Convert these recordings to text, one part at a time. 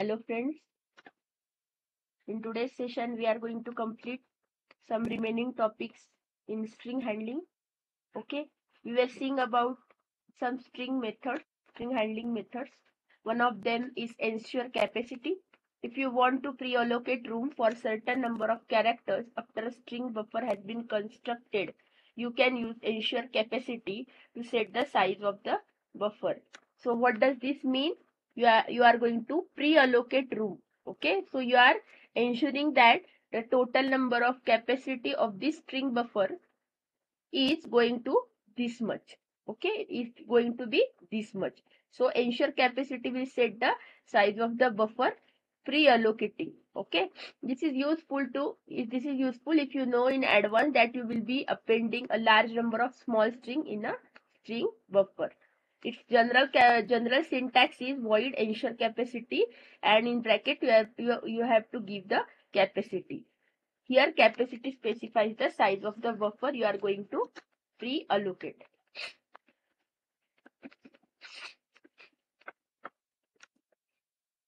Hello friends. In today's session, we are going to complete some remaining topics in string handling. Okay. We were seeing about some string methods, string handling methods. One of them is ensure capacity. If you want to pre-allocate room for certain number of characters after a string buffer has been constructed, you can use ensure capacity to set the size of the buffer. So what does this mean? You are you are going to pre-allocate room. Okay, so you are ensuring that the total number of capacity of this string buffer is going to this much okay? It's going to be this much. So ensure capacity will set the size of the buffer pre-allocating okay? This is useful to this is useful if you know in advance that you will be appending a large number of small string in a string buffer its general general syntax is void ensure capacity and in bracket you have you, you have to give the capacity. Here capacity specifies the size of the buffer you are going to pre-allocate.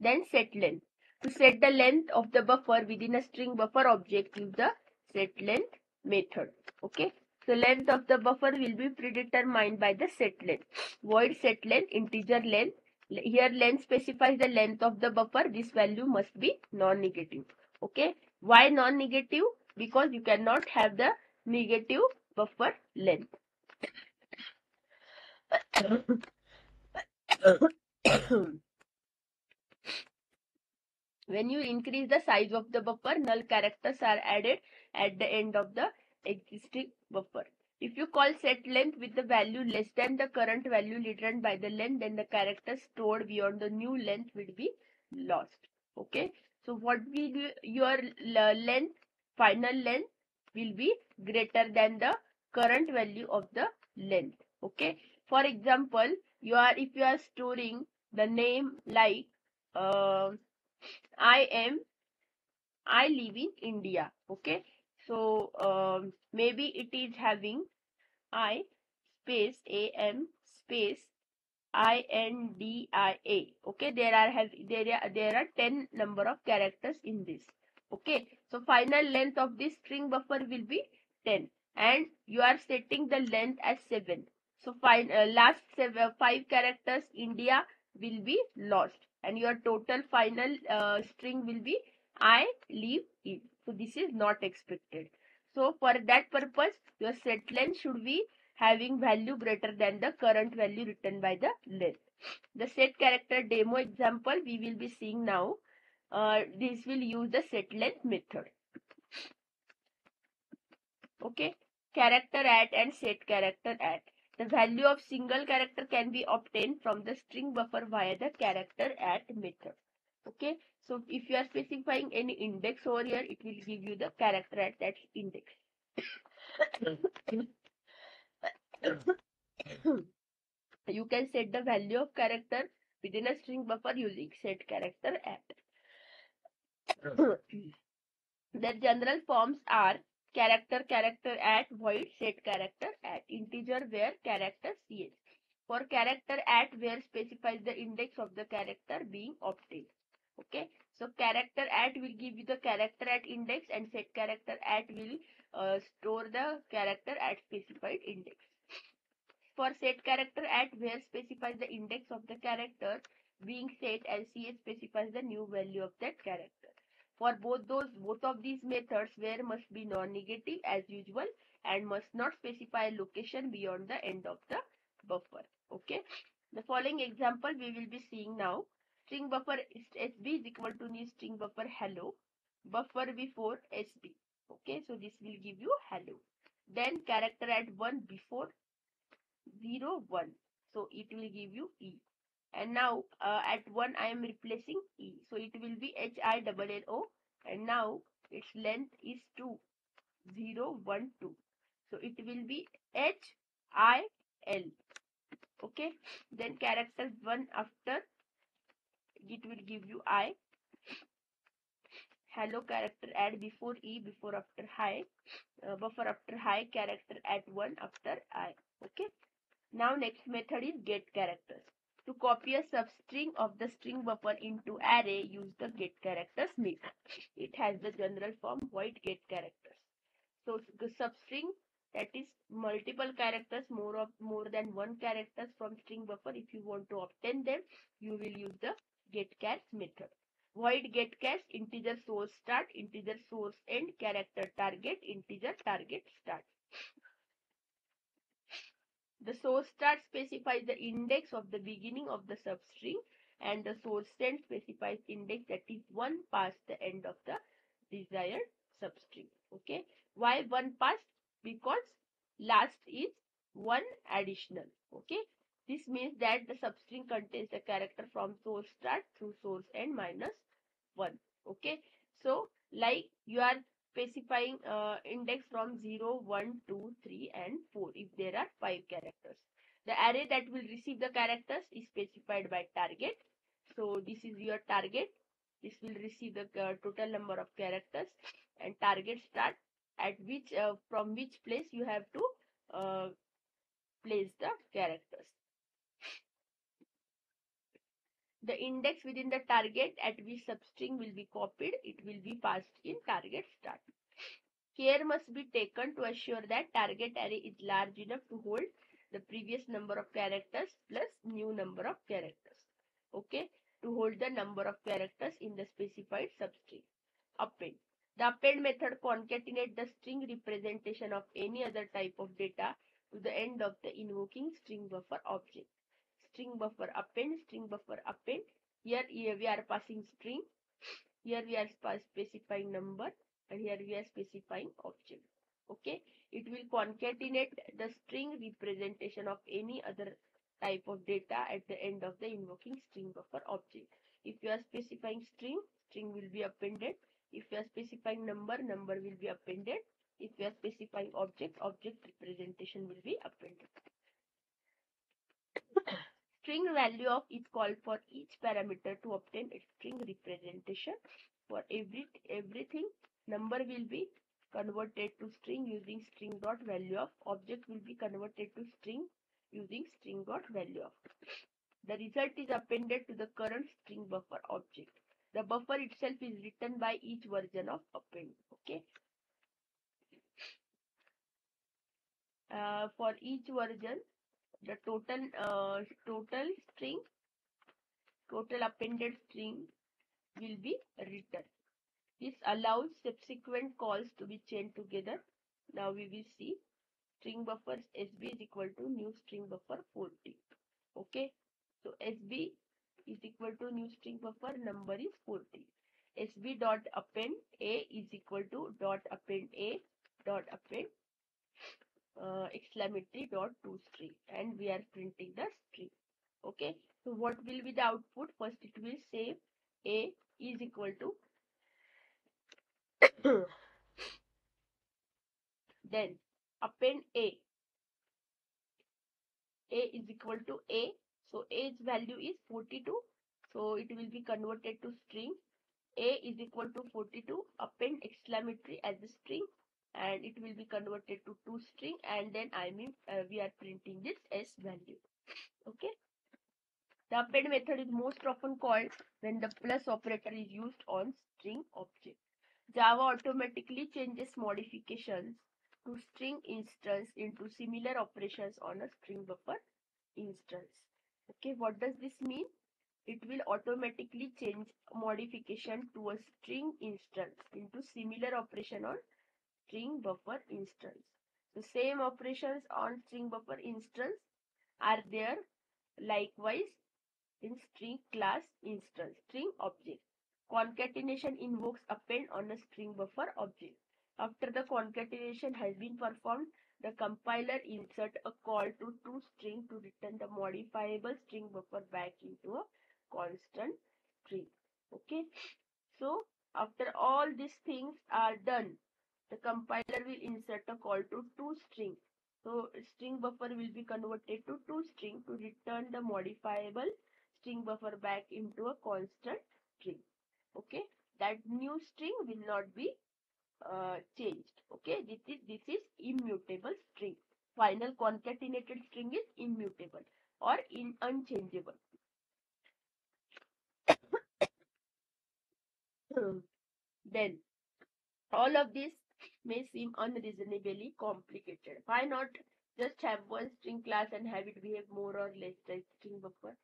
Then set length. To set the length of the buffer within a string buffer object use the set length method. Okay so length of the buffer will be predetermined by the set length. Void set length, integer length. Here length specifies the length of the buffer. This value must be non-negative. Okay. Why non-negative? Because you cannot have the negative buffer length. when you increase the size of the buffer, null characters are added at the end of the existing buffer. If you call set length with the value less than the current value returned by the length, then the character stored beyond the new length will be lost. Okay. So what will your length, final length will be greater than the current value of the length. Okay. For example, you are if you are storing the name like uh, I am I live in India. Okay. So um, maybe it is having I space A M space I N D I A. Okay, there are have there are there are 10 number of characters in this. Okay, so final length of this string buffer will be 10 and you are setting the length as 7. So fine uh, last seven, 5 characters India will be lost and your total final uh, string will be I leave in. So this is not expected. So for that purpose, your set length should be having value greater than the current value written by the length. The set character demo example we will be seeing now. Uh, this will use the set length method. Okay, character at and set character at. The value of single character can be obtained from the string buffer via the character at method. Okay, so if you are specifying any index over here, it will give you the character at that index. you can set the value of character within a string buffer using set character at. the general forms are character character at void set character at integer where character ch. For character at where specifies the index of the character being obtained okay? So character at will give you the character at index and set character at will uh, store the character at specified index. For set character at where specifies the index of the character being set and specifies the new value of that character. For both those both of these methods where must be non-negative as usual and must not specify location beyond the end of the buffer. Okay? The following example we will be seeing now string buffer sb is equal to new string buffer hello buffer before sb okay so this will give you hello. Then character at 1 before 0 1 so it will give you e. And now uh, at 1 i am replacing e. So it will be h i double n o. And now its length is 2 0 1 2 so it will be h i l. Okay then character 1 after it will give you i. Hello character add before e before after high. Uh, buffer after high character at 1 after i. Okay. Now next method is get characters. To copy a substring of the string buffer into array, use the get characters method. It has the general form void get characters. So the substring that is multiple characters more of more than one characters from string buffer if you want to obtain them you will use the getchar method. Void getchar integer source start integer source end character target integer target start. The source start specifies the index of the beginning of the substring and the source end specifies index that is one past the end of the desired substring okay? Why one past? Because last is one additional okay this means that the substring contains the character from source start through source end minus 1 okay? So like you are specifying uh, index from 0 1 2 3 and 4 if there are five characters. The array that will receive the characters is specified by target. So this is your target. This will receive the uh, total number of characters and target start at which uh, from which place you have to uh, place the characters the index within the target at which substring will be copied it will be passed in target start. Care must be taken to assure that target array is large enough to hold the previous number of characters plus new number of characters okay to hold the number of characters in the specified substring. Append. The append method concatenates the string representation of any other type of data to the end of the invoking string buffer object. String buffer append, string buffer append. Here, here we are passing string. Here we are specifying number and here we are specifying object. Okay. It will concatenate the string representation of any other type of data at the end of the invoking string buffer object. If you are specifying string, string will be appended if you are specifying number, number will be appended. If you are specifying object, object representation will be appended. String value of is called for each parameter to obtain a string representation. For every everything, number will be converted to string using string dot value of. Object will be converted to string using string dot value of. The result is appended to the current string buffer object. The buffer itself is written by each version of append. Okay. Uh, for each version, the total uh, total string, total appended string will be written. This allows subsequent calls to be chained together. Now we will see string buffers sb is equal to new string buffer 40. Okay. So sb is equal to new string buffer number is 40 sb dot append a is equal to dot append a dot append uh, exclamatory dot to string and we are printing the string okay so what will be the output first it will say a is equal to then append a a is equal to a so age value is 42. So it will be converted to string. A is equal to 42. Append exclamatory as a string and it will be converted to two string and then I mean uh, we are printing this s value. Okay. The append method is most often called when the plus operator is used on string object. Java automatically changes modifications to string instance into similar operations on a string buffer instance. Okay, what does this mean? It will automatically change modification to a string instance into similar operation on string buffer instance. The same operations on string buffer instance are there likewise in string class instance, string object. Concatenation invokes append on a string buffer object. After the concatenation has been performed, the compiler insert a call to toString to return the modifiable string buffer back into a constant string. Okay. So after all these things are done, the compiler will insert a call to toString. So string buffer will be converted to toString to return the modifiable string buffer back into a constant string. Okay, that new string will not be uh, changed. Okay, this is this is immutable string. Final concatenated string is immutable or in unchangeable. then all of this may seem unreasonably complicated. Why not just have one string class and have it behave more or less like string buffer?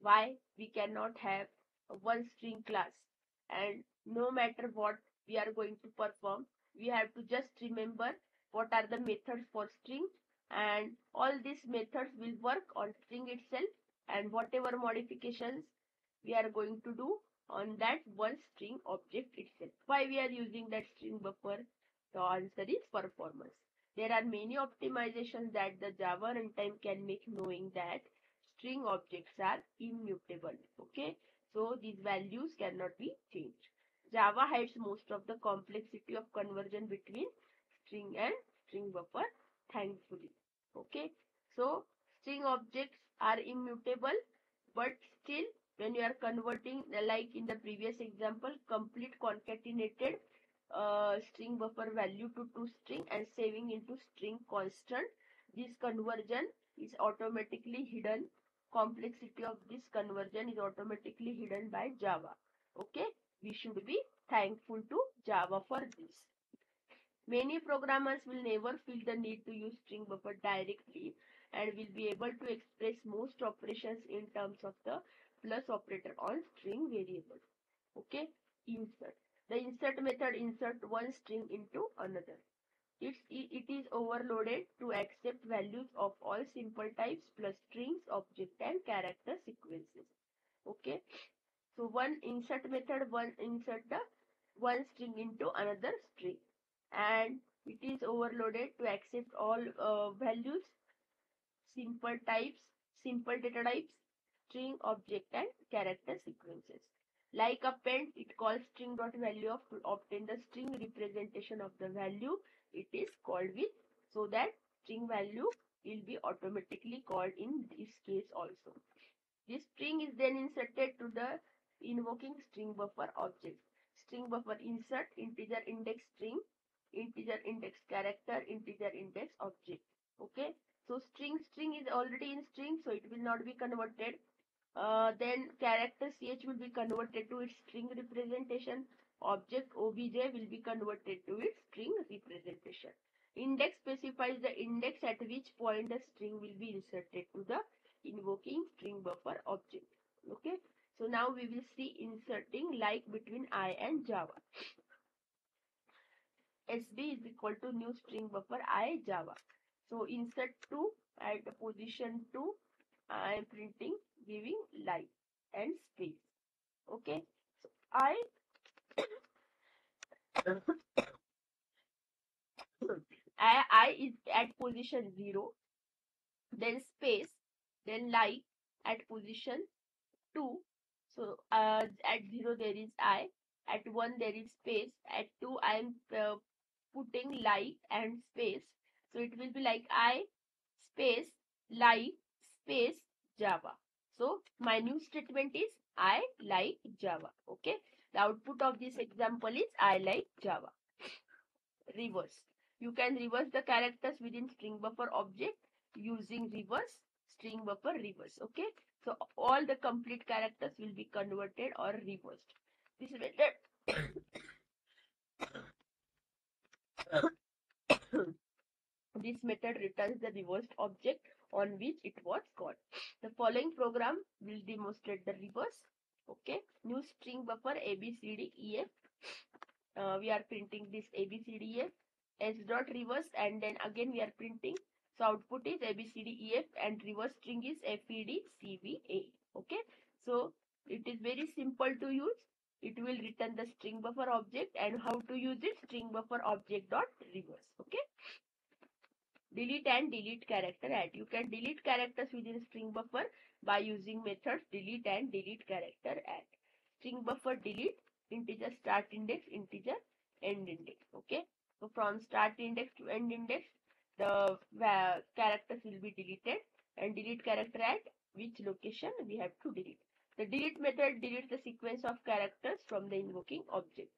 Why we cannot have one string class and no matter what we are going to perform, we have to just remember what are the methods for string and all these methods will work on string itself and whatever modifications we are going to do on that one string object itself. Why we are using that string buffer? The answer is performance. There are many optimizations that the Java runtime can make knowing that string objects are immutable. Okay, so these values cannot be changed. Java hides most of the complexity of conversion between string and string buffer thankfully. Okay, so string objects are immutable but still when you are converting like in the previous example complete concatenated uh, string buffer value to two string and saving into string constant. This conversion is automatically hidden. Complexity of this conversion is automatically hidden by java. Okay? We should be thankful to java for this. Many programmers will never feel the need to use string buffer directly and will be able to express most operations in terms of the plus operator on string variable. Okay, insert. The insert method insert one string into another. It's, it is overloaded to accept values of all simple types plus strings, object and character sequences. Okay, so one insert method, one insert the one string into another string and it is overloaded to accept all uh, values, simple types, simple data types, string, object and character sequences. Like append, it calls string dot value of to obtain the string representation of the value it is called with so that string value will be automatically called in this case also. This string is then inserted to the invoking string buffer object. String buffer insert integer index string, integer index character, integer index object. Okay. So string string is already in string so it will not be converted uh, then character ch will be converted to its string representation. Object obj will be converted to its string representation. Index specifies the index at which point the string will be inserted to the invoking string buffer object. Okay? So now we will see inserting like between i and java. Sb is equal to new string buffer i java. So insert 2 at position 2 i am printing giving light and space. Okay? So i I, I is at position 0 then space then like at position 2 so uh, at 0 there is i at 1 there is space at 2 i am uh, putting like and space. So it will be like i space like space java so my new statement is I like Java. Okay. The output of this example is I like Java. Reverse. You can reverse the characters within string buffer object using reverse string buffer reverse. Okay. So all the complete characters will be converted or reversed. This method this method returns the reversed object on which it was called. The following program will demonstrate the reverse. Okay, new string buffer ABCDEF. Uh, we are printing this ABCDEF S dot reverse and then again we are printing. So output is ABCDEF and reverse string is FEDCVA. Okay, so it is very simple to use. It will return the string buffer object and how to use it string buffer object dot reverse. Okay delete and delete character add. You can delete characters within string buffer by using methods delete and delete character add. String buffer delete integer start index integer end index. Okay. So from start index to end index the uh, characters will be deleted and delete character at which location we have to delete. The delete method deletes the sequence of characters from the invoking object.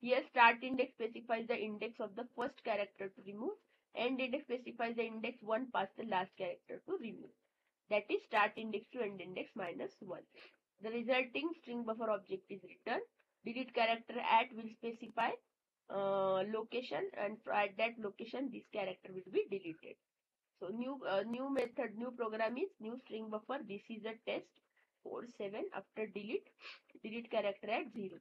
Here start index specifies the index of the first character to remove End index specifies the index 1 past the last character to remove. That is start index to end index minus 1. The resulting string buffer object is returned. delete character at will specify uh, location and at that location this character will be deleted. So new uh, new method, new program is new string buffer. This is a test 47 after delete, delete character at 0.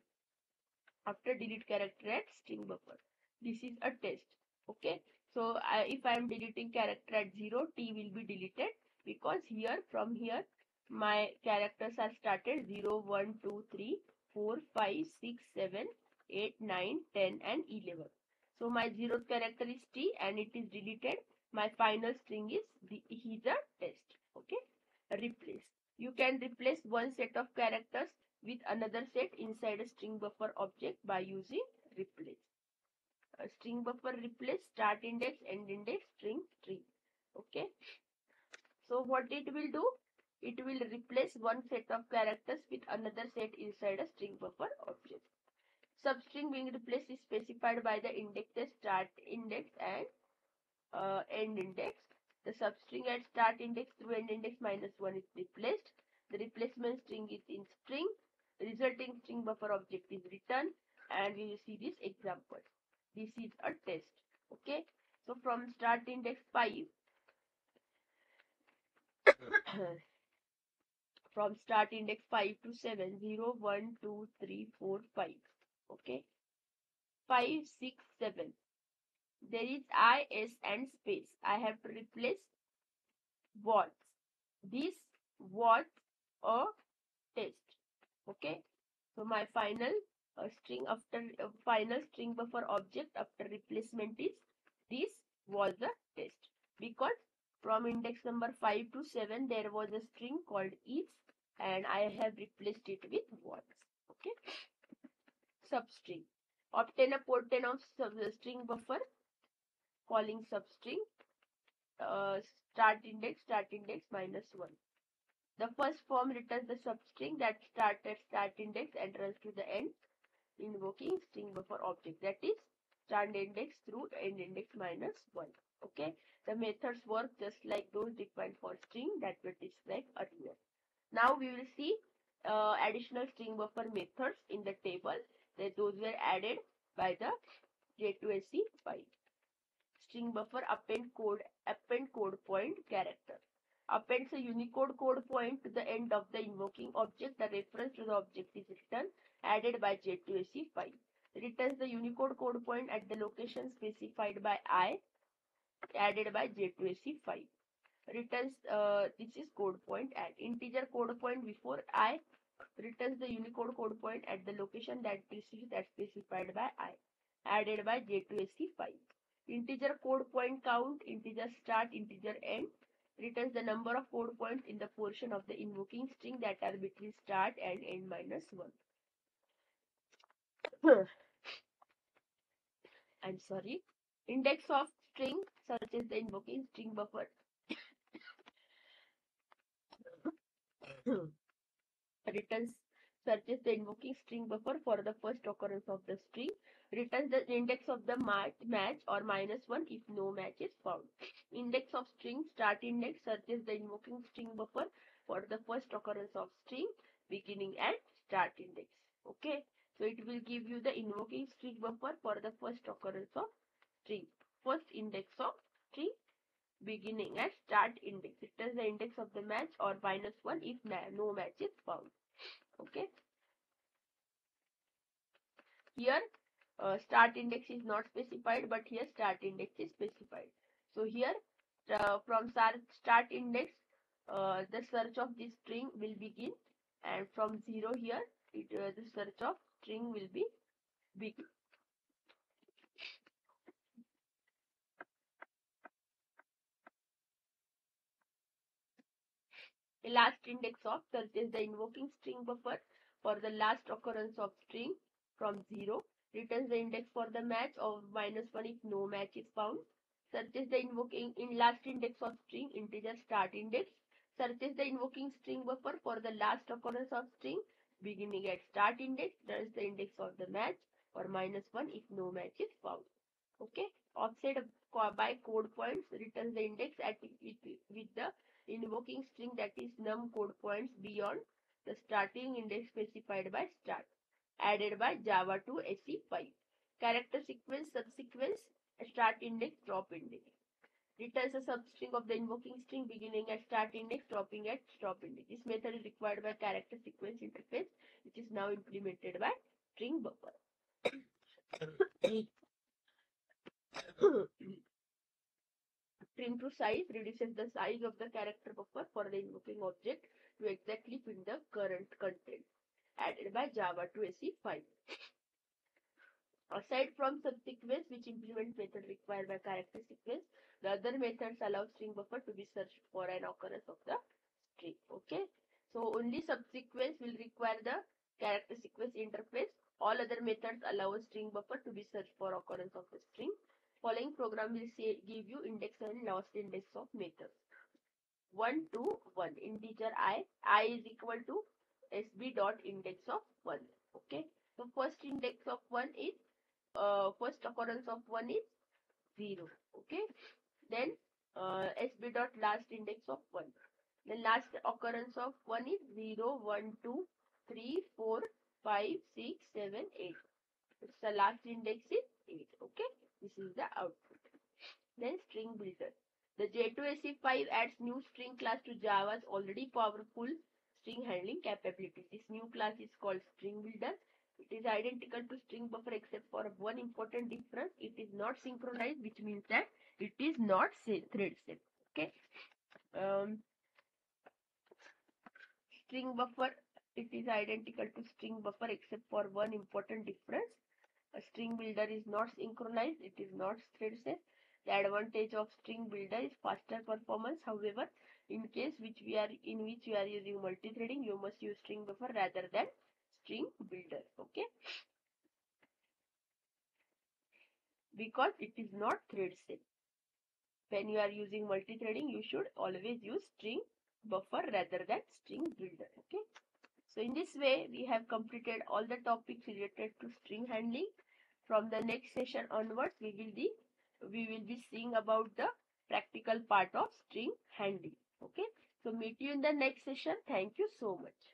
After delete character at string buffer. This is a test. Okay. So I, if I am deleting character at 0, t will be deleted because here from here my characters are started 0, 1, 2, 3, 4, 5, 6, 7, 8, 9, 10 and 11. So my zeroth character is t and it is deleted. My final string is the is a test. Okay. Replace. You can replace one set of characters with another set inside a string buffer object by using replace. A string buffer replace start index, end index, string, string. Okay. So what it will do? It will replace one set of characters with another set inside a string buffer object. Substring being replaced is specified by the indexes start index and uh, end index. The substring at start index through end index minus 1 is replaced. The replacement string is in string. Resulting string buffer object is returned and we will see this example. This is a test. Okay. So from start index 5 from start index 5 to 7 0 1 2 3 4 5 okay? 5 6 7 there is i s and space. I have to replace what this what a test okay? So my final uh, string after uh, final string buffer object after replacement is this was the test. Because from index number 5 to 7 there was a string called if and I have replaced it with what okay? Substring. Obtain a portent of string buffer calling substring uh, start index start index minus 1 the first form returns the substring that starts at start index and runs to the end invoking string buffer object. That is start index through end index minus 1 okay? The methods work just like those defined for string that were described earlier. Now we will see uh, additional string buffer methods in the table. That those were added by the J2SE 5. String buffer append code append code point character appends a unicode code point to the end of the invoking object the reference to the object is returned added by J2SE 5 returns the unicode code point at the location specified by i added by J2SE 5 returns uh, this is code point at integer code point before i returns the unicode code point at the location that is that specified by i added by J2SE 5 integer code point count integer start integer end returns the number of code points in the portion of the invoking string that are between start and end minus 1 I'm sorry. Index of string searches the invoking string buffer. Returns searches the invoking string buffer for the first occurrence of the string returns the index of the match, match or minus 1 if no match is found index of string start index searches the invoking string buffer for the first occurrence of string beginning at start index okay so it will give you the invoking string buffer for the first occurrence of string first index of string beginning at start index. It is the index of the match or minus 1 if no match is found. Okay. Here uh, start index is not specified but here start index is specified. So here uh, from start, start index uh, the search of this string will begin and from 0 here it, uh, the search of string will be begin. The last index of searches the invoking string buffer for the last occurrence of string from 0 returns the index for the match or minus 1 if no match is found. Searches the invoking in last index of string integer start index. Searches the invoking string buffer for the last occurrence of string beginning at start index. Does the index of the match or minus 1 if no match is found. Okay? Offset by code points returns the index at it with the invoking string that is num code points beyond the starting index specified by start. Added by Java to SE5. Character sequence, subsequence, start index, drop index. Returns a substring of the invoking string beginning at start index, stopping at stop index. This method is required by character sequence interface, which is now implemented by string buffer. Trim to size reduces the size of the character buffer for the invoking object to exactly fit the current content added by Java to SE5. Aside from subsequence, which implement method required by character sequence, the other methods allow string buffer to be searched for an occurrence of the string. Okay. So only subsequence will require the character sequence interface. All other methods allow a string buffer to be searched for occurrence of the string. Following program will say give you index and last index of methods. 1 to 1 integer i i is equal to sb dot index of 1 okay? So first index of 1 is uh, first occurrence of 1 is 0 okay? Then uh, sb dot last index of 1 the last occurrence of 1 is 0 1 2 3 4 5 6 7 8 it's the last index is 8 okay? This is the output. Then string builder. The J2SE5 adds new string class to Java's already powerful string handling capability. This new class is called string builder. It is identical to string buffer except for one important difference. It is not synchronized, which means that it is not thread safe. Okay. Um, string buffer, it is identical to string buffer except for one important difference. A string builder is not synchronized. It is not thread safe. The advantage of string builder is faster performance. However, in case which we are in which we are using multi-threading, you must use string buffer rather than string builder. Okay. Because it is not thread safe. When you are using multi-threading, you should always use string buffer rather than string builder. Okay. So in this way, we have completed all the topics related to string handling. From the next session onwards, we will be we will be seeing about the practical part of string handling. Okay. So meet you in the next session. Thank you so much.